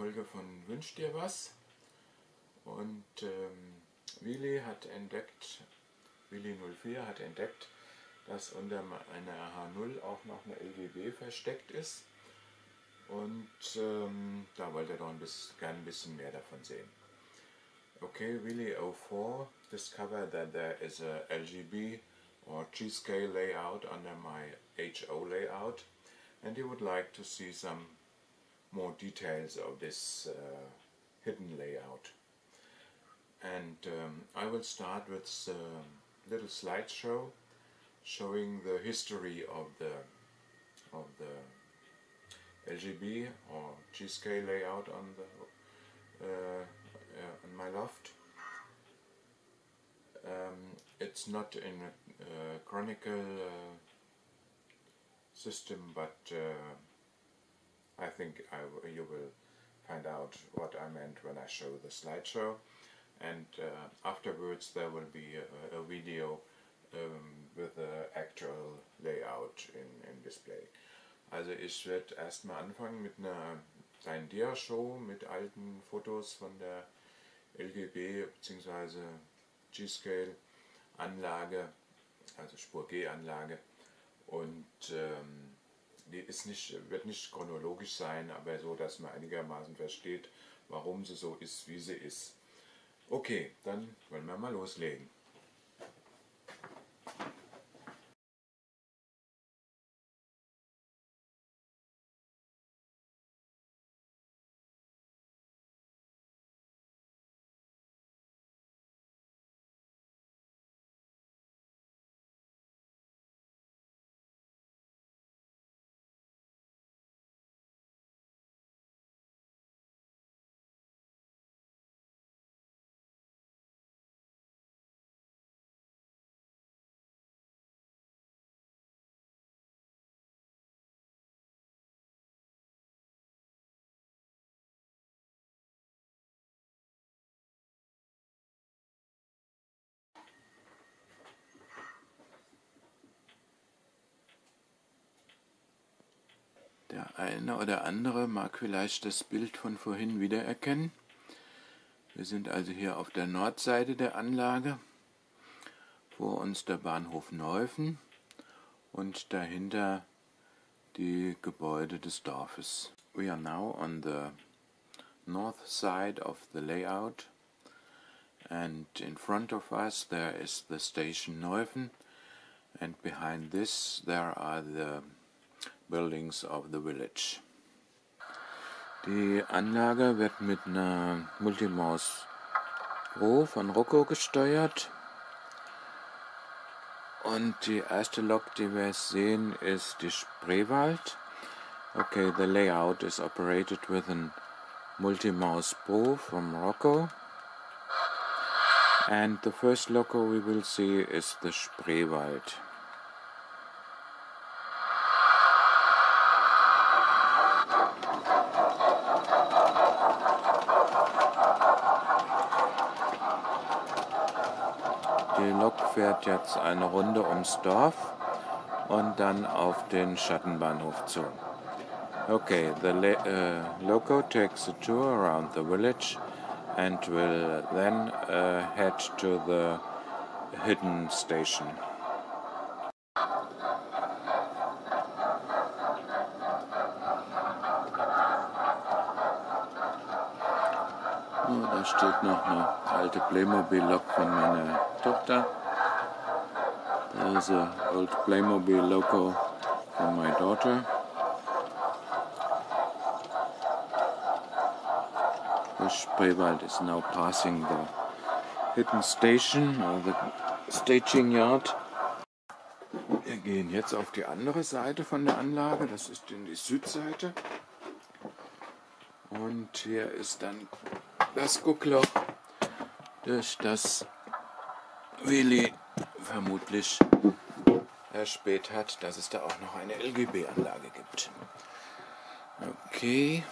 Folge von Wünsch dir was. Und ähm, Willi hat entdeckt, Willi 04 hat entdeckt, dass unter einer H0 auch noch eine LGB versteckt ist. Und ähm, da wollte er doch ein bisschen, gern ein bisschen mehr davon sehen. Okay, Willi 04 discovered that there is a LGB or G-scale layout under my HO layout and he would like to see some more details of this uh, hidden layout. And um, I will start with a little slideshow showing the history of the of the LGB or G-scale layout on the uh, uh, on my loft. Um, it's not in a uh, chronicle uh, system, but uh, I think I you will find out what I meant when I show the slideshow. And uh, afterwards there will be a, a video um, with the actual layout in, in display. Also ich werde erstmal anfangen mit einer kleinen Dia-Show mit alten Fotos von der LGB bzw. G-Scale Anlage, also Spur G Anlage und ähm, ist nicht, wird nicht chronologisch sein, aber so, dass man einigermaßen versteht, warum sie so ist, wie sie ist. Okay, dann wollen wir mal loslegen. Der eine oder andere mag vielleicht das Bild von vorhin wiedererkennen. Wir sind also hier auf der Nordseite der Anlage, vor uns der Bahnhof Neufen und dahinter die Gebäude des Dorfes. We are now on the north side of the layout and in front of us there is the station Neufen and behind this there are the buildings of the village. Die Anlage wird mit einer Multimaus Pro von Rocco gesteuert. Und die erste Lok, die wir sehen, ist die Spreewald. Okay, the layout is operated with a Multimaus Pro from Rocco. And the first loco we will see is the Spreewald. Die Lok fährt jetzt eine Runde ums Dorf und dann auf den Schattenbahnhof zu. Okay, the uh, loco takes a tour around the village and will then uh, head to the hidden station. Oh, da steht noch eine alte Playmobil-Lok von meiner Tochter. There's a old Playmobil loco from my daughter. The Spreewald is now passing the hidden station or the staging yard. Wir gehen jetzt auf die andere Seite von der Anlage, das ist in die Südseite. Und hier ist dann das Guckloch, durch das Willi vermutlich erspäht hat, dass es da auch noch eine LGB-Anlage gibt. Okay.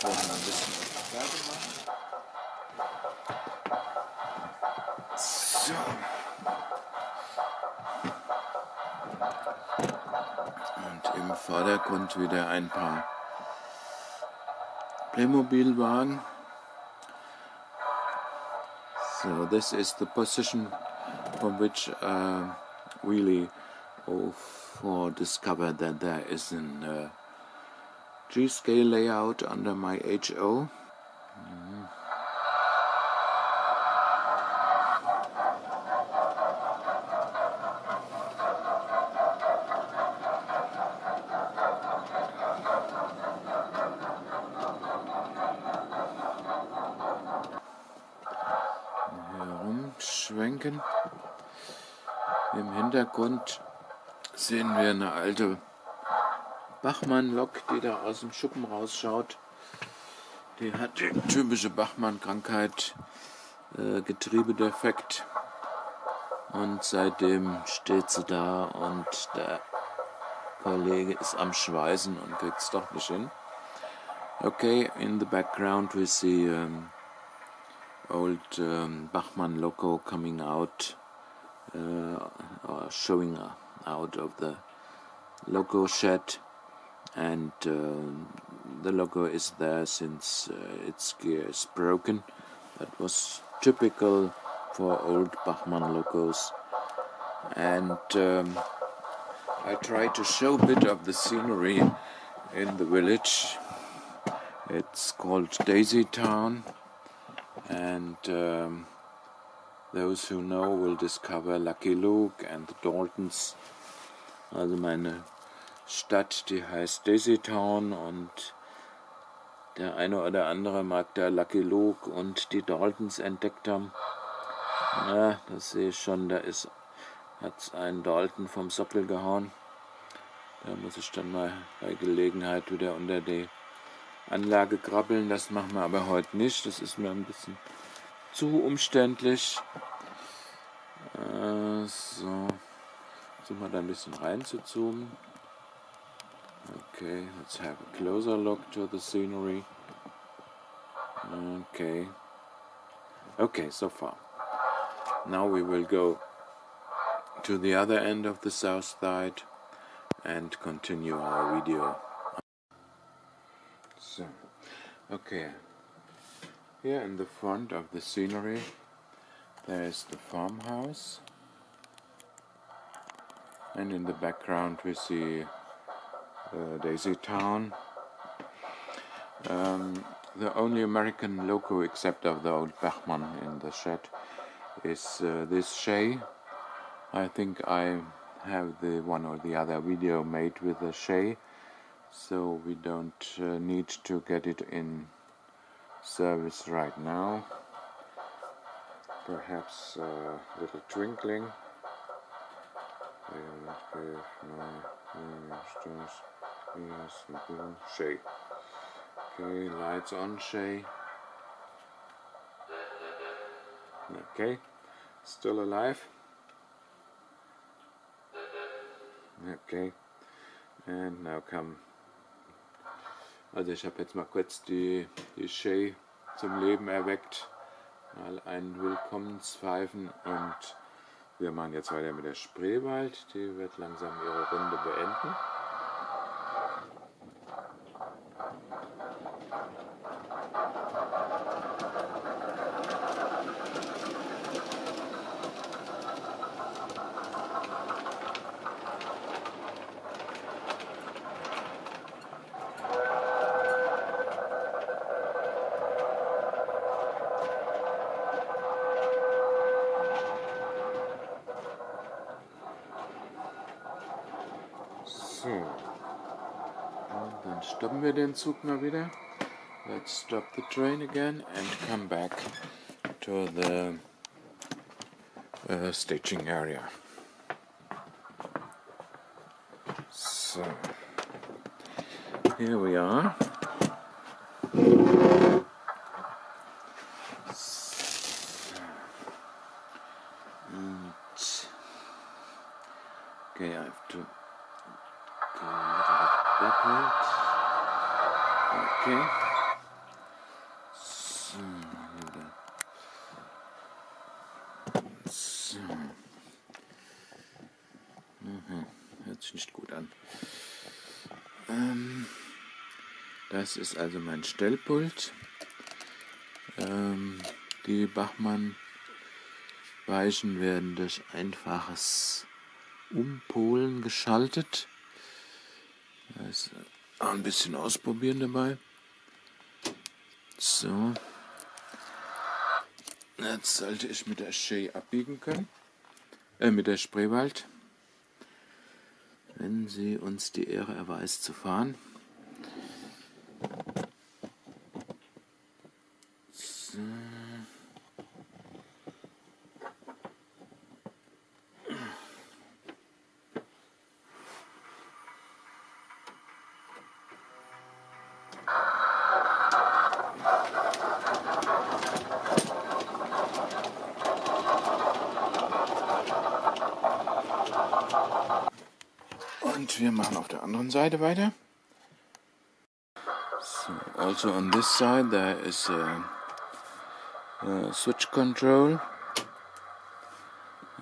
Vorne ein bisschen. So. Und im Vordergrund wieder ein paar Playmobil-Wagen. So this is the position from which uh, really for discovered that there is an uh, G-scale layout under my HO. Herumschwenken. Im Hintergrund sehen wir eine alte Bachmann-Lok, die da aus dem Schuppen rausschaut. Die hat die typische Bachmann-Krankheit, äh, Getriebedefekt. Und seitdem steht sie da und der Kollege ist am Schweißen und kriegt es doch nicht hin. Okay, in the background we see um, old um, Bachmann loco coming out, uh, showing out of the loco shed and uh, the logo is there since uh, its gear is broken. That was typical for old Bachmann logos. And um, I try to show a bit of the scenery in the village. It's called Daisy Town, and um, those who know will discover Lucky Luke and the Daltons. Also meine Stadt, die heißt Daisy Town und der eine oder andere mag da Lucky Luke und die Daltons entdeckt haben. Ja, das sehe ich schon, da ist hat ein Dalton vom Sockel gehauen. Da muss ich dann mal bei Gelegenheit wieder unter die Anlage krabbeln. Das machen wir aber heute nicht. Das ist mir ein bisschen zu umständlich. Äh, so. Versuchen wir da ein bisschen rein zu zoomen. Okay, let's have a closer look to the scenery. Okay. Okay, so far. Now we will go to the other end of the south side and continue our video. So, okay. Here in the front of the scenery there is the farmhouse and in the background we see uh, Daisy Town. Um, the only American logo except of the old Bachmann in the shed is uh, this Shay. I think I have the one or the other video made with the Shay, so we don't uh, need to get it in service right now. Perhaps a uh, little twinkling. Shay. Okay, lights on Shay. Okay, still alive. Okay, and now come. Also ich habe jetzt mal kurz die, die Shay zum Leben erweckt, mal ein Willkommenspfeifen und wir machen jetzt weiter mit der Spreewald. Die wird langsam ihre Runde beenden. Stoppen wir den Zug mal wieder. Let's stop the train again and come back to the uh, staging area. So, here we are. Okay, I have to go a little bit backwards. Okay. So, so. Mhm. Hört sich nicht gut an. Ähm, Das ist also mein Stellpult. Ähm, die Bachmann-Weichen werden durch einfaches Umpolen geschaltet. Da ist ein bisschen ausprobieren dabei. So. Jetzt sollte ich mit der Shea abbiegen können. Äh, mit der Spreewald. Wenn sie uns die Ehre erweist zu fahren. Wir machen auf der anderen Seite weiter. So, also on this side there is a, a switch control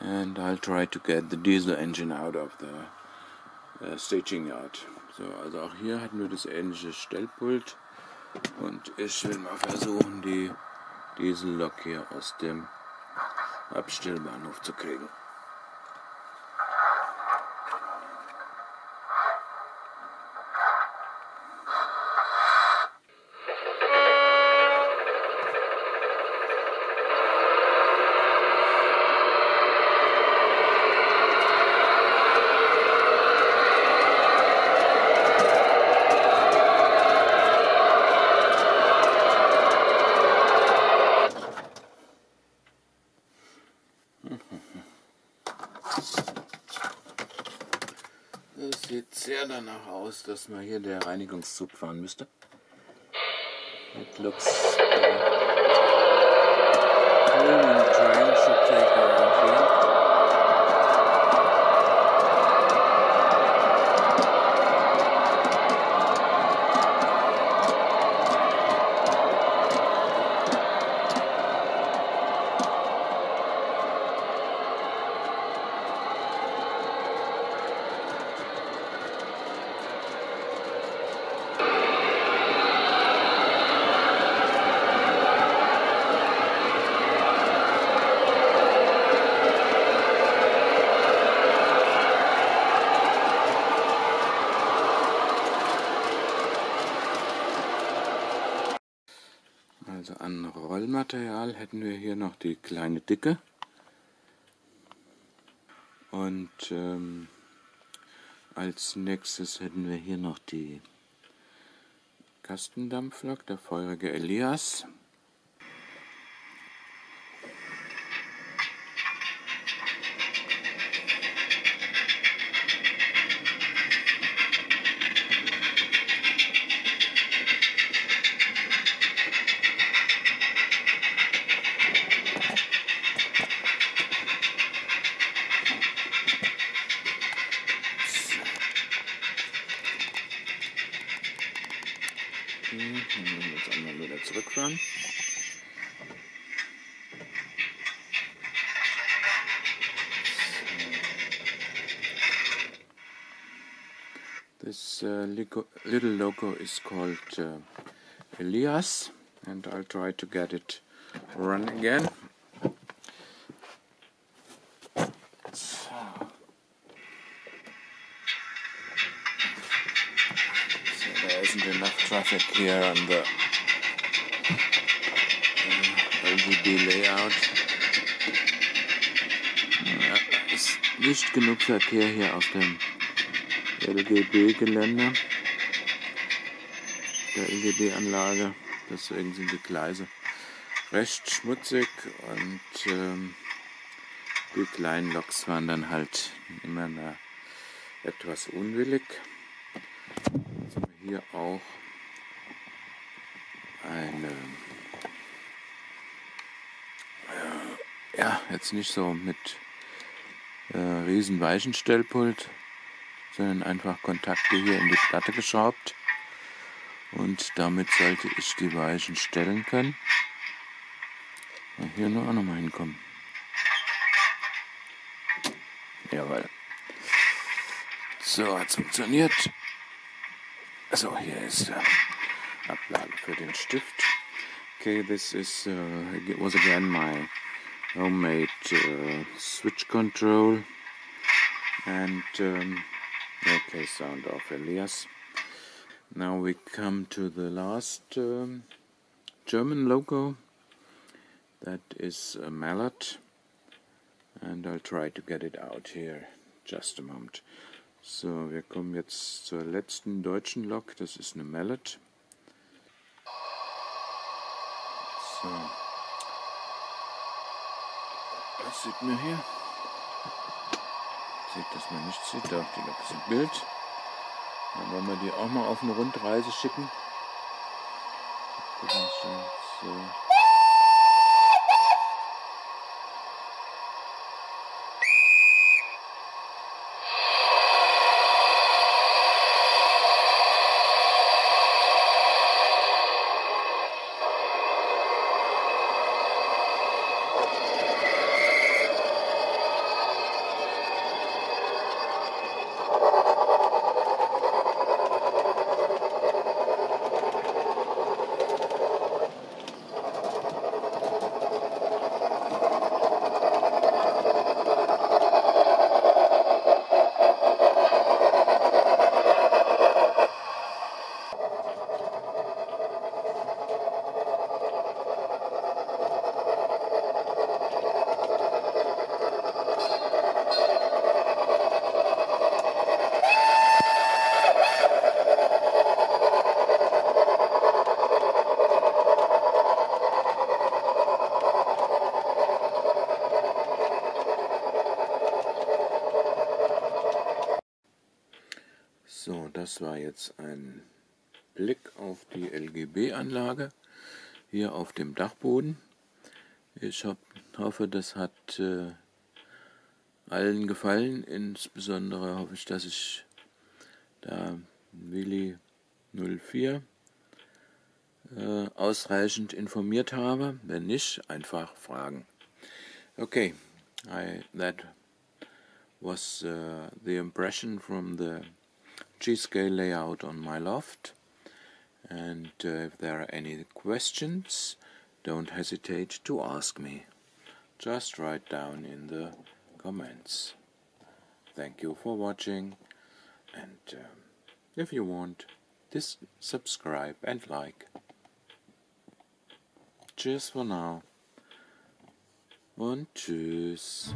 and I'll try to get the diesel engine out of the uh, staging yard. So, also auch hier hatten wir das ähnliche Stellpult und ich will mal versuchen, die Diesellok hier aus dem Abstellbahnhof zu kriegen. Es sieht sehr danach aus, dass man hier der Reinigungszug fahren müsste. It looks uh, an Rollmaterial hätten wir hier noch die kleine Dicke. Und ähm, als nächstes hätten wir hier noch die Kastendampflok, der feurige Elias. This uh, little logo is called uh, Elias, and I'll try to get it run again. So. So there isn't enough traffic here on the uh, LGB layout. Ja, ist nicht genug Verkehr hier auf dem LGB-Gelände, der LGB-Anlage. Deswegen sind die Gleise recht schmutzig und ähm, die kleinen Loks waren dann halt immer da etwas unwillig. Jetzt haben wir hier auch eine, ja, jetzt nicht so mit äh, riesen Weichenstellpult, sondern einfach Kontakte hier in die Platte geschraubt. Und damit sollte ich die Weichen stellen können. Mal Hier nur auch nochmal hinkommen. Jawohl. So, hat's funktioniert. So, hier ist er. Ablage für den Stift. Okay, this is uh, was again my homemade uh, switch control and um, okay sound of Elias. Now we come to the last um, German logo that is a mallet and I'll try to get it out here just a moment. So, wir kommen jetzt zur letzten deutschen Lok, das ist eine Mallet. So. Was sieht man hier? Sieht, dass man nichts sieht. Da die Lok ist im Bild. Dann wollen wir die auch mal auf eine Rundreise schicken. So, war jetzt ein Blick auf die LGB-Anlage hier auf dem Dachboden. Ich hoffe, das hat äh, allen gefallen. Insbesondere hoffe ich, dass ich da Willi 04 äh, ausreichend informiert habe. Wenn nicht, einfach fragen. Okay, I, that was uh, the impression from the G-scale layout on my loft. And uh, if there are any questions, don't hesitate to ask me. Just write down in the comments. Thank you for watching, and um, if you want, this subscribe and like. Cheers for now und tschüss.